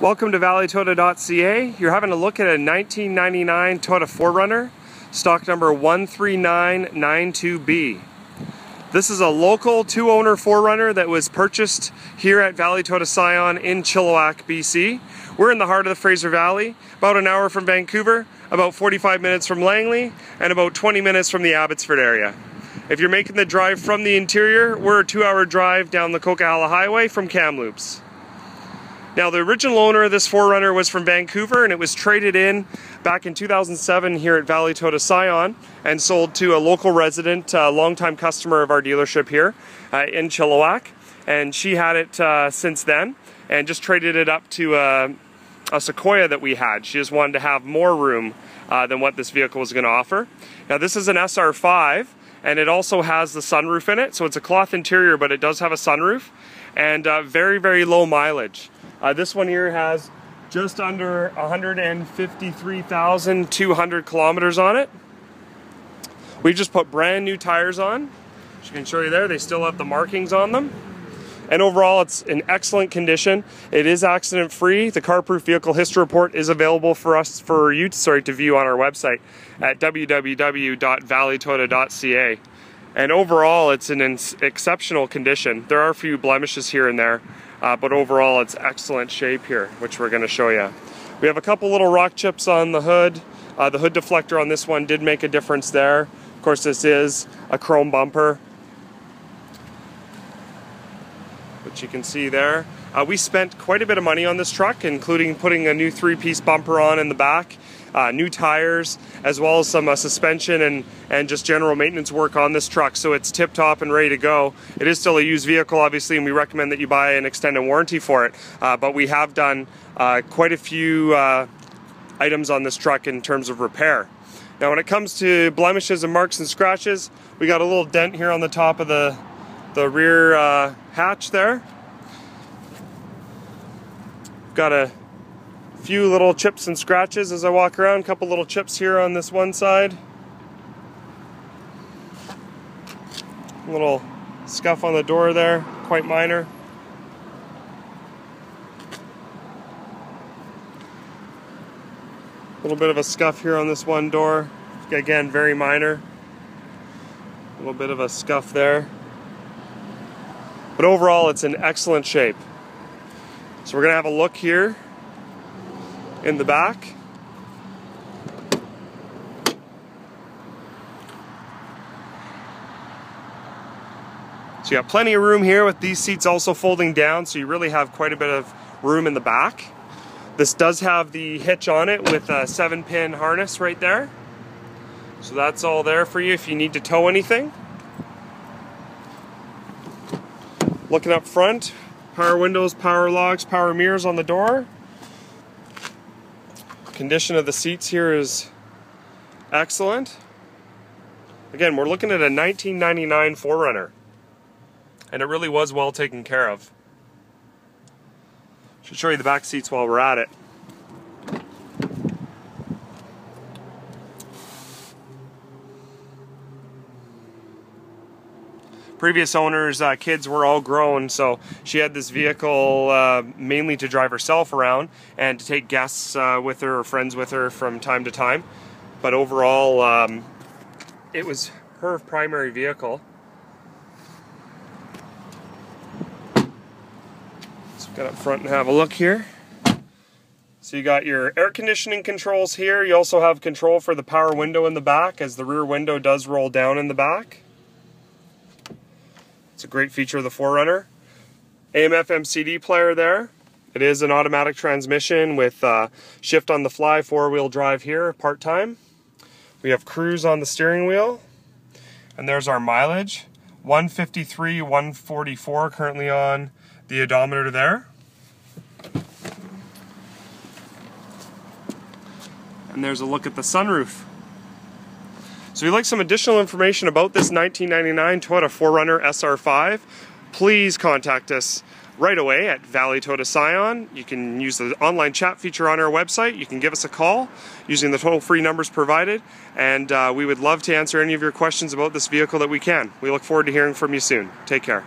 Welcome to valleytoyota.ca. You're having a look at a 1999 Toyota 4Runner, stock number 13992B. This is a local two-owner 4Runner that was purchased here at Valley Toyota Scion in Chilliwack, BC. We're in the heart of the Fraser Valley, about an hour from Vancouver, about 45 minutes from Langley, and about 20 minutes from the Abbotsford area. If you're making the drive from the interior, we're a two-hour drive down the Coquihalla Highway from Kamloops. Now, the original owner of this 4Runner was from Vancouver and it was traded in back in 2007 here at Valley Toyota Scion and sold to a local resident, a longtime customer of our dealership here uh, in Chilliwack. And she had it uh, since then and just traded it up to uh, a Sequoia that we had. She just wanted to have more room uh, than what this vehicle was going to offer. Now, this is an SR5 and it also has the sunroof in it. So it's a cloth interior, but it does have a sunroof and uh, very, very low mileage. Uh, this one here has just under 153,200 kilometers on it. We just put brand new tires on. As you can show you there, they still have the markings on them. And overall, it's in excellent condition. It is accident free. The CarProof Vehicle History Report is available for us, for you, sorry, to view on our website at www.valleytoyota.ca. And overall, it's in exceptional condition. There are a few blemishes here and there, uh, but overall it's excellent shape here, which we're going to show you. We have a couple little rock chips on the hood. Uh, the hood deflector on this one did make a difference there. Of course, this is a chrome bumper, which you can see there. Uh, we spent quite a bit of money on this truck, including putting a new three-piece bumper on in the back, uh, new tires, as well as some uh, suspension and, and just general maintenance work on this truck. So it's tip-top and ready to go. It is still a used vehicle, obviously, and we recommend that you buy an extended warranty for it. Uh, but we have done uh, quite a few uh, items on this truck in terms of repair. Now, when it comes to blemishes and marks and scratches, we got a little dent here on the top of the, the rear hatch there. Got a few little chips and scratches as I walk around. A couple little chips here on this one side. A little scuff on the door there, quite minor. A little bit of a scuff here on this one door. Again, very minor. A little bit of a scuff there. But overall, it's in excellent shape. So we're going to have a look here in the back. So you have plenty of room here with these seats also folding down so you really have quite a bit of room in the back. This does have the hitch on it with a 7 pin harness right there. So that's all there for you if you need to tow anything. Looking up front, Power windows, power locks, power mirrors on the door. Condition of the seats here is excellent. Again, we're looking at a 1999 4Runner. And it really was well taken care of. Should show you the back seats while we're at it. Previous owners' uh, kids were all grown, so she had this vehicle uh, mainly to drive herself around and to take guests uh, with her or friends with her from time to time. But overall, um, it was her primary vehicle. So get up front and have a look here. So you got your air conditioning controls here. You also have control for the power window in the back as the rear window does roll down in the back. It's a great feature of the 4Runner. AM FM CD player there. It is an automatic transmission with uh, shift on the fly four wheel drive here, part time. We have cruise on the steering wheel. And there's our mileage 153, 144 currently on the odometer there. And there's a look at the sunroof. So if you'd like some additional information about this 1999 Toyota 4Runner SR5, please contact us right away at Valley Toyota Scion. You can use the online chat feature on our website. You can give us a call using the toll-free numbers provided, and uh, we would love to answer any of your questions about this vehicle that we can. We look forward to hearing from you soon. Take care.